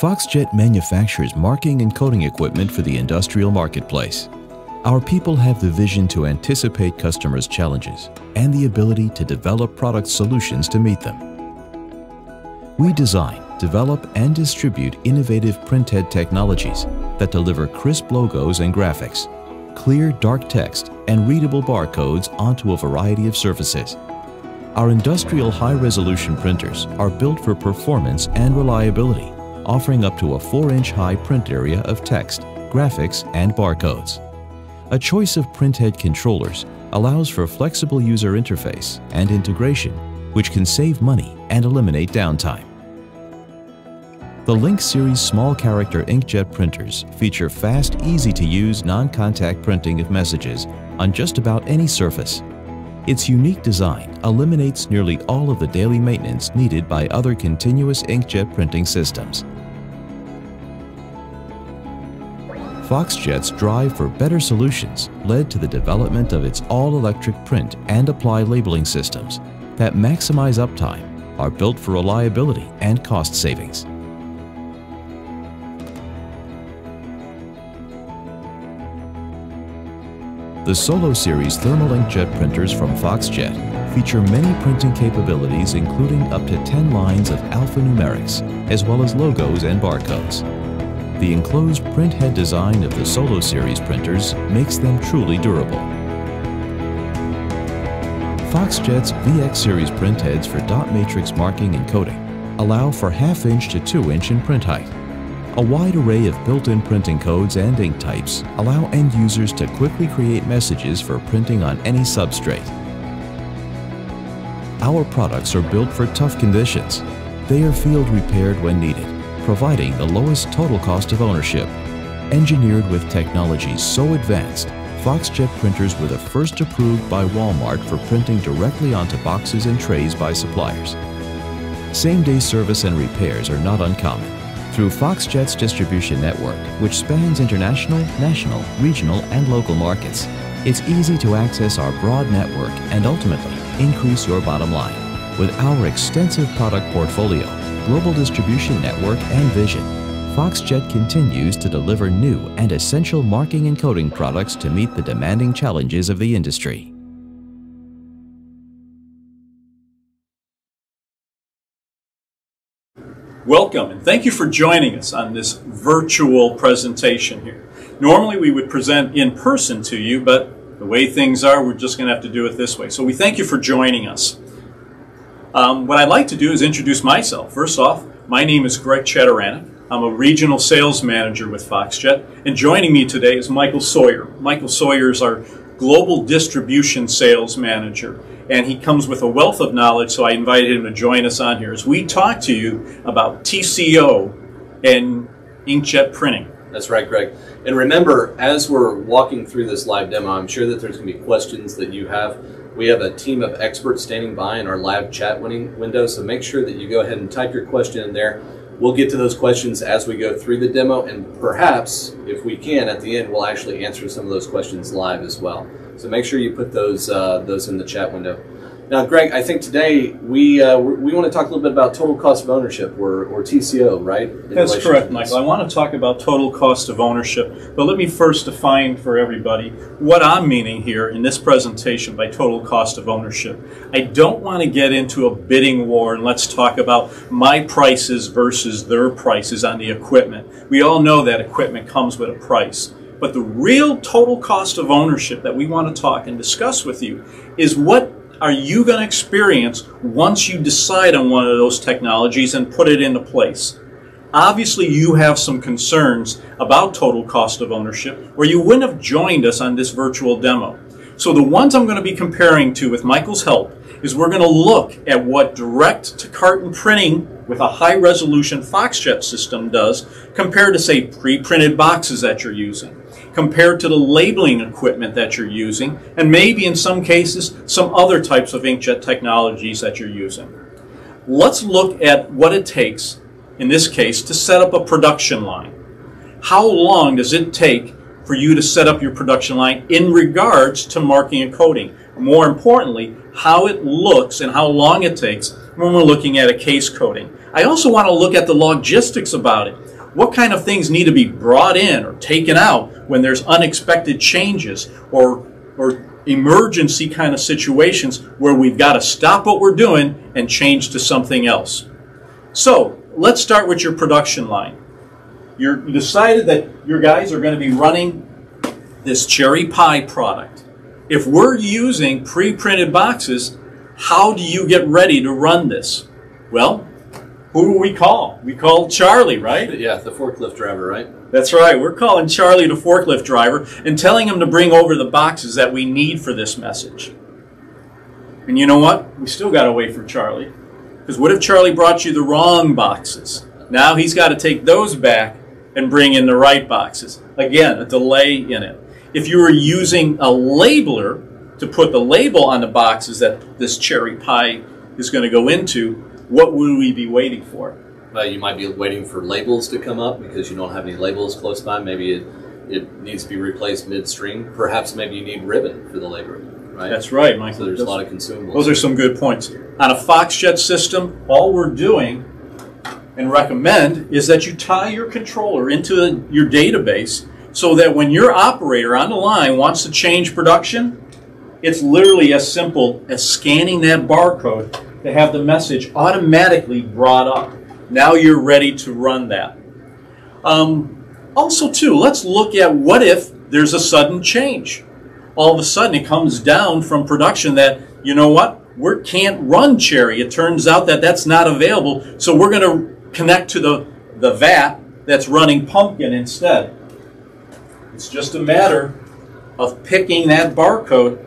Foxjet manufactures marking and coding equipment for the industrial marketplace. Our people have the vision to anticipate customers' challenges and the ability to develop product solutions to meet them. We design, develop, and distribute innovative printhead technologies that deliver crisp logos and graphics, clear dark text, and readable barcodes onto a variety of surfaces. Our industrial high-resolution printers are built for performance and reliability, offering up to a 4-inch high print area of text, graphics, and barcodes. A choice of printhead controllers allows for flexible user interface and integration, which can save money and eliminate downtime. The Link Series small character inkjet printers feature fast, easy-to-use non-contact printing of messages on just about any surface its unique design eliminates nearly all of the daily maintenance needed by other continuous inkjet printing systems. Foxjet's drive for better solutions led to the development of its all-electric print and apply labeling systems that maximize uptime, are built for reliability and cost savings. The Solo Series thermal inkjet printers from Foxjet feature many printing capabilities including up to 10 lines of alphanumerics, as well as logos and barcodes. The enclosed print head design of the Solo Series printers makes them truly durable. Foxjet's VX Series print heads for dot matrix marking and coding allow for half-inch to 2-inch in print height a wide array of built-in printing codes and ink types allow end users to quickly create messages for printing on any substrate. Our products are built for tough conditions. They are field repaired when needed, providing the lowest total cost of ownership. Engineered with technologies so advanced, Foxjet printers were the first approved by Walmart for printing directly onto boxes and trays by suppliers. Same-day service and repairs are not uncommon through Foxjet's distribution network, which spans international, national, regional, and local markets. It's easy to access our broad network and ultimately increase your bottom line. With our extensive product portfolio, global distribution network, and vision, Foxjet continues to deliver new and essential marking and coding products to meet the demanding challenges of the industry. Welcome and thank you for joining us on this virtual presentation here. Normally we would present in person to you, but the way things are, we're just going to have to do it this way. So we thank you for joining us. Um, what I'd like to do is introduce myself. First off, my name is Greg Chedoranic. I'm a regional sales manager with Foxjet, and joining me today is Michael Sawyer. Michael Sawyer is our global distribution sales manager and he comes with a wealth of knowledge, so I invited him to join us on here as we talk to you about TCO and inkjet printing. That's right, Greg. And remember, as we're walking through this live demo, I'm sure that there's going to be questions that you have. We have a team of experts standing by in our live chat window, so make sure that you go ahead and type your question in there. We'll get to those questions as we go through the demo, and perhaps, if we can, at the end, we'll actually answer some of those questions live as well. So make sure you put those uh, those in the chat window. Now, Greg, I think today we uh, we want to talk a little bit about total cost of ownership, or, or TCO, right? In That's correct, Michael. I want to talk about total cost of ownership, but let me first define for everybody what I'm meaning here in this presentation by total cost of ownership. I don't want to get into a bidding war and let's talk about my prices versus their prices on the equipment. We all know that equipment comes with a price. But the real total cost of ownership that we want to talk and discuss with you is what are you going to experience once you decide on one of those technologies and put it into place? Obviously, you have some concerns about total cost of ownership, or you wouldn't have joined us on this virtual demo. So the ones I'm going to be comparing to with Michael's help is we're going to look at what direct to carton printing with a high resolution Foxjet system does compared to say pre-printed boxes that you're using compared to the labeling equipment that you're using, and maybe in some cases, some other types of inkjet technologies that you're using. Let's look at what it takes, in this case, to set up a production line. How long does it take for you to set up your production line in regards to marking and coding? More importantly, how it looks and how long it takes when we're looking at a case coding. I also want to look at the logistics about it What kind of things need to be brought in or taken out when there's unexpected changes or, or emergency kind of situations where we've got to stop what we're doing and change to something else. So let's start with your production line. You're, you decided that your guys are going to be running this cherry pie product. If we're using pre-printed boxes, how do you get ready to run this? Well, who do we call? We call Charlie, right? Yeah, the forklift driver, right? That's right. We're calling Charlie the forklift driver and telling him to bring over the boxes that we need for this message. And you know what? We still got to wait for Charlie. Because what if Charlie brought you the wrong boxes? Now he's got to take those back and bring in the right boxes. Again, a delay in it. If you were using a labeler to put the label on the boxes that this cherry pie is going to go into, what would we be waiting for? Uh, you might be waiting for labels to come up because you don't have any labels close by. Maybe it, it needs to be replaced midstream. Perhaps maybe you need ribbon for the label, right? That's right, Michael. So there's Those- a lot of consumables. Those are some good points. On a Foxjet system, all we're doing and recommend is that you tie your controller into your database so that when your operator on the line wants to change production, it's literally as simple as scanning that barcode to have the message automatically brought up. Now you're ready to run that. Um, also, too, let's look at what if there's a sudden change. All of a sudden, it comes down from production that, you know what, we can't run cherry. It turns out that that's not available, so we're going to connect to the, the vat that's running pumpkin instead. It's just a matter of picking that barcode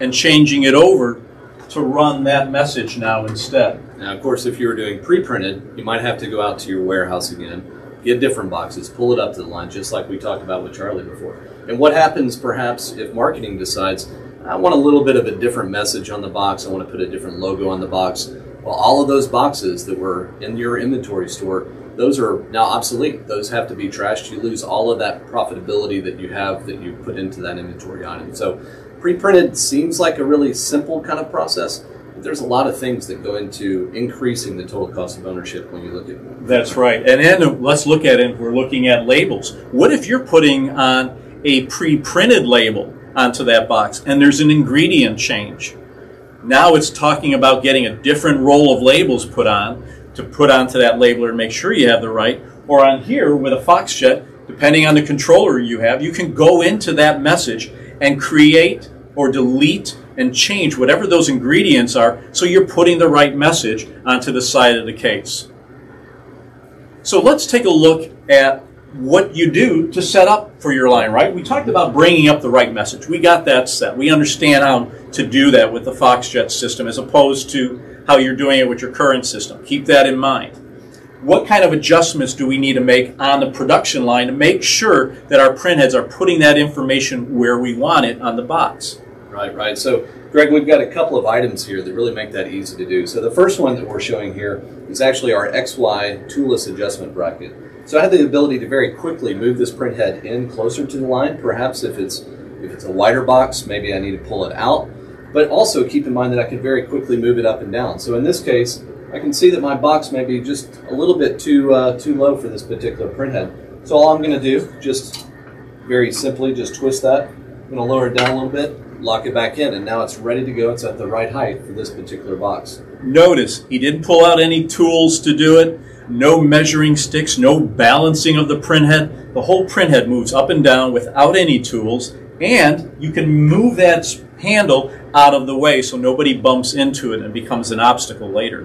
and changing it over to run that message now instead. Now, of course, if you were doing pre-printed, you might have to go out to your warehouse again, get different boxes, pull it up to the line, just like we talked about with Charlie before. And what happens, perhaps, if marketing decides, I want a little bit of a different message on the box, I want to put a different logo on the box. Well, all of those boxes that were in your inventory store, those are now obsolete. Those have to be trashed. You lose all of that profitability that you have that you put into that inventory item. So, pre-printed seems like a really simple kind of process, but there's a lot of things that go into increasing the total cost of ownership when you look at. That's right. And then let's look at it. We're looking at labels. What if you're putting on a pre-printed label onto that box and there's an ingredient change? Now it's talking about getting a different roll of labels put on to put onto that labeler and make sure you have the right. Or on here with a Foxjet, depending on the controller you have, you can go into that message and create or delete and change whatever those ingredients are so you're putting the right message onto the side of the case. So let's take a look at what you do to set up for your line, right? We talked about bringing up the right message. We got that set. We understand how to do that with the Foxjet system as opposed to how you're doing it with your current system. Keep that in mind. What kind of adjustments do we need to make on the production line to make sure that our printheads are putting that information where we want it on the box? Right, right. So, Greg, we've got a couple of items here that really make that easy to do. So, the first one that we're showing here is actually our XY toolless adjustment bracket. So, I have the ability to very quickly move this print head in closer to the line. Perhaps if it's if it's a wider box, maybe I need to pull it out. But also keep in mind that I can very quickly move it up and down. So, in this case, I can see that my box may be just a little bit too uh, too low for this particular printhead. So, all I'm going to do, just very simply, just twist that. I'm going to lower it down a little bit, lock it back in, and now it's ready to go. It's at the right height for this particular box. Notice he didn't pull out any tools to do it, no measuring sticks, no balancing of the printhead. The whole printhead moves up and down without any tools, and you can move that handle out of the way so nobody bumps into it and becomes an obstacle later.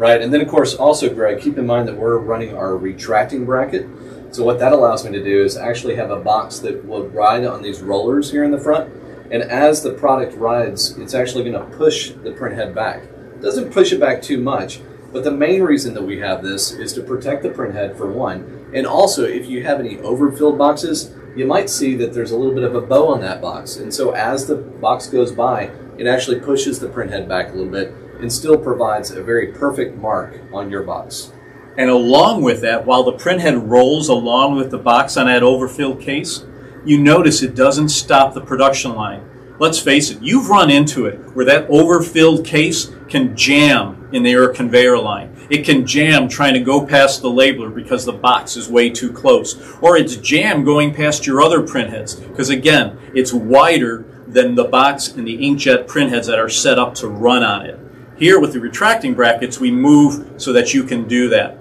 Right, and then of course also, Greg, keep in mind that we're running our retracting bracket. So what that allows me to do is actually have a box that will ride on these rollers here in the front, and as the product rides, it's actually going to push the print head back. It doesn't push it back too much, but the main reason that we have this is to protect the print head for one, and also if you have any overfilled boxes, you might see that there's a little bit of a bow on that box, and so as the box goes by, it actually pushes the print head back a little bit and still provides a very perfect mark on your box. And along with that, while the printhead rolls along with the box on that overfilled case, you notice it doesn't stop the production line. Let's face it, you've run into it where that overfilled case can jam in the air conveyor line. It can jam trying to go past the labeler because the box is way too close. Or it's jam going past your other printheads because again, it's wider than the box and the inkjet printheads that are set up to run on it. Here with the retracting brackets, we move so that you can do that.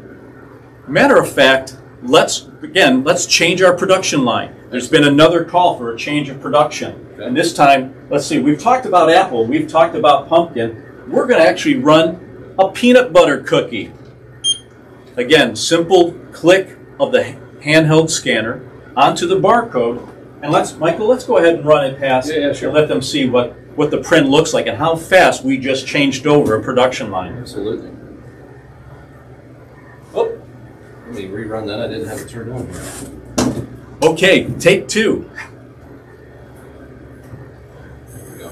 Matter of fact, let's, again, let's change our production line. There's been another call for a change of production. And this time, let's see, we've talked about apple, we've talked about pumpkin. We're going to actually run a peanut butter cookie. Again, simple click of the handheld scanner onto the barcode. And let's, Michael, let's go ahead and run it past Yeah, yeah, sure. and let them see what, what the print looks like and how fast we just changed over a production line. Absolutely. Oh, let me rerun that. I didn't have it turned on. Okay, take two. There we go.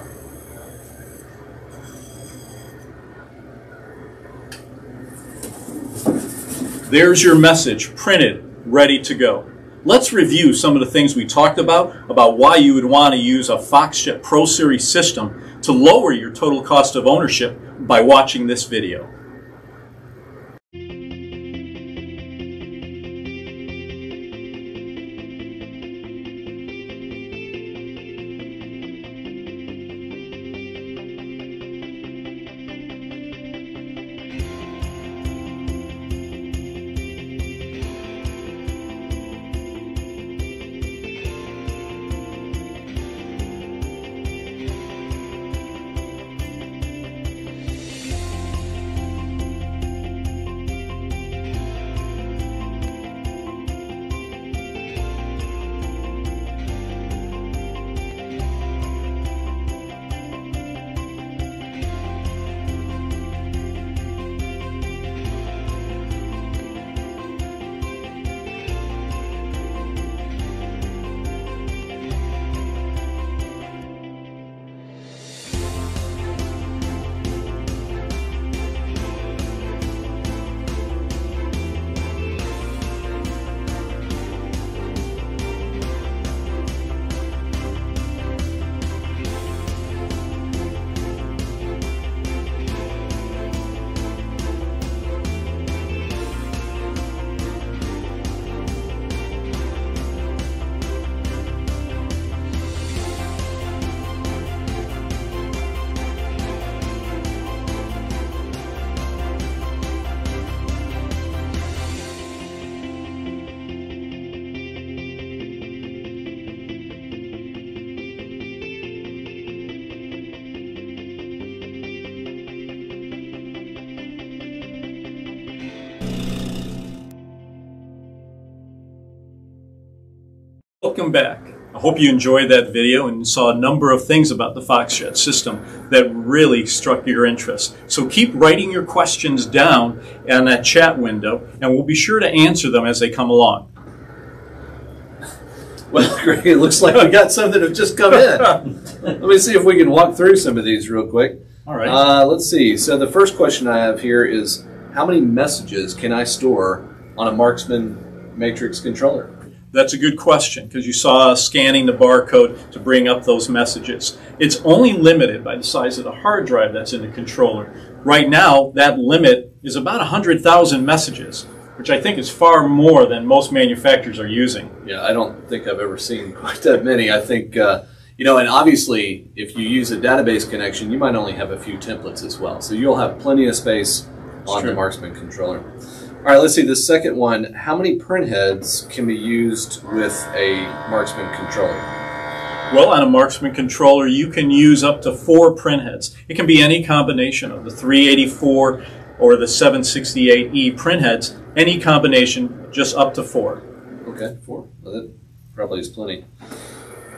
There's your message, printed, ready to go. Let's review some of the things we talked about, about why you would want to use a Foxjet Pro Series system to lower your total cost of ownership by watching this video. Welcome back. I hope you enjoyed that video and saw a number of things about the Foxjet system that really struck your interest. So keep writing your questions down in that chat window and we'll be sure to answer them as they come along. Well, great. It looks like we got some that have just come in. Let me see if we can walk through some of these real quick. All right. Uh, let's see. So the first question I have here is how many messages can I store on a Marksman Matrix controller? That's a good question because you saw us scanning the barcode to bring up those messages. It's only limited by the size of the hard drive that's in the controller. Right now, that limit is about 100,000 messages, which I think is far more than most manufacturers are using. Yeah, I don't think I've ever seen quite that many. I think, uh, you know, and obviously, if you use a database connection, you might only have a few templates as well. So you'll have plenty of space on the Marksman controller. All right, let's see the second one. How many printheads can be used with a Marksman controller? Well, on a Marksman controller, you can use up to four printheads. It can be any combination of the 384 or the 768E printheads, any combination, just up to four. Okay, four. Well, that probably is plenty.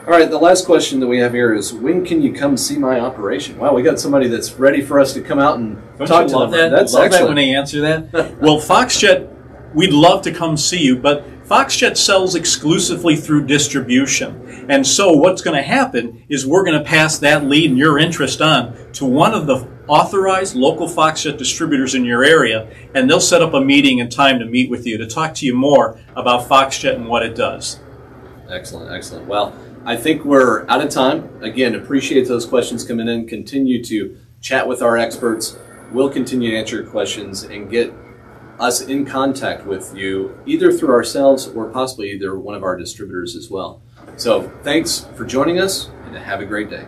All right, the last question that we have here is when can you come see my operation? Wow, we got somebody that's ready for us to come out and Don't talk to love them. that? That's love excellent. that when they answer that. well, Foxjet, we'd love to come see you, but Foxjet sells exclusively through distribution. And so what's going to happen is we're going to pass that lead and your interest on to one of the authorized local Foxjet distributors in your area, and they'll set up a meeting and time to meet with you to talk to you more about Foxjet and what it does. Excellent, excellent. Well, I think we're out of time. Again, appreciate those questions coming in. Continue to chat with our experts. we'll continue to answer your questions and get us in contact with you either through ourselves or possibly either one of our distributors as well. So thanks for joining us and have a great day.